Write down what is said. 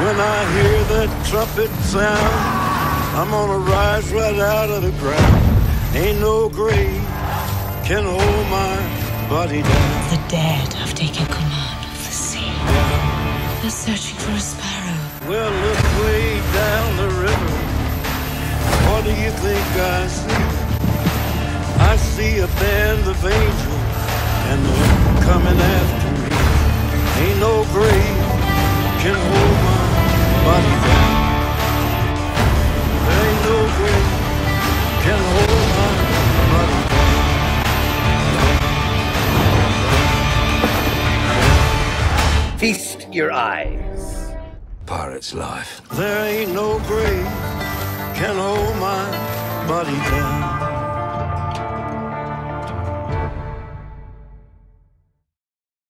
I hear that trumpet sound, I'm gonna rise right out of the ground. Ain't no grave can hold my body down. The dead have taken command of the sea. They're searching for a sparrow. Well, look way down the river. What do you think I see? I see a band of angels, and they're coming after Feast your eyes. Pirate's life. There ain't no grave can hold my body down.